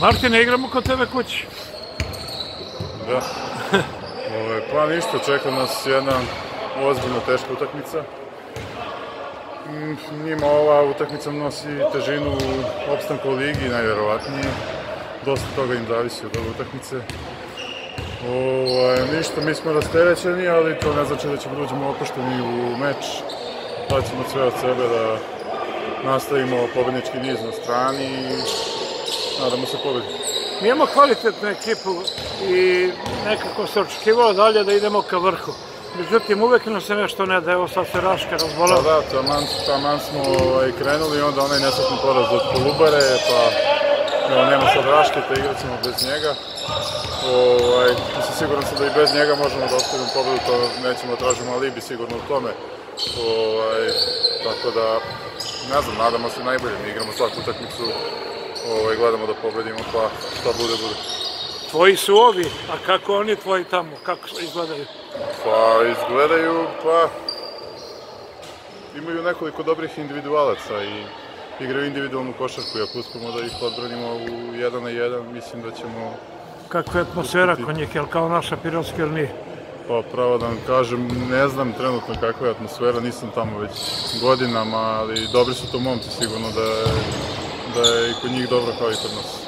Martine, igramo kod tebe kući. Da. Ove, pa ništa, čeka nas jedna ozbiljno teška utakmica. Mm, Njima ova utakmica nosi težinu u ligi, najverovatnije. Dosta toga im zavisi od ove utakmice. Ovaj, ništa, mi smo rasterećeni, ali to ne znači da ćemo da uđemo opušteni u meč. Daćemo sve od sebe da nastavimo pobednički niz na strani nadamo se pobedi. Mi imamo kvalitetnu ekipu i nekako se očekivalo dalje da idemo ka vrhu. Međutim, uvek nam se nešto ne da, evo sad se Raška Pa razbolao. da, taman, taman smo ovaj, krenuli onda onaj nesretni poraz od Kolubare, pa evo, nema sad Rašketa, igrat ćemo bez njega. Ovaj, mislim, siguran sam da i bez njega možemo da ostavimo pobedu, to nećemo da tražimo alibi sigurno u tome. Ovaj, tako da, ne znam, nadamo se najbolje, mi igramo svaku utakmicu, gledamo da pobedimo, pa šta bude, bude. Tvoji su ovi, a kako oni tvoji tamo, kako izgledaju? Pa izgledaju, pa imaju nekoliko dobrih individualaca i igraju individualnu košarku i ako uspemo da ih odbranimo u jedan na jedan, mislim da ćemo, Kakva je atmosfera kod njih, jel kao naša pirotska ili nije? pa pravo da vam kažem, ne znam trenutno kakva je atmosfera, nisam tamo već godinama, ali dobri su to momci sigurno da je, da je i kod njih dobro kao i kod nas.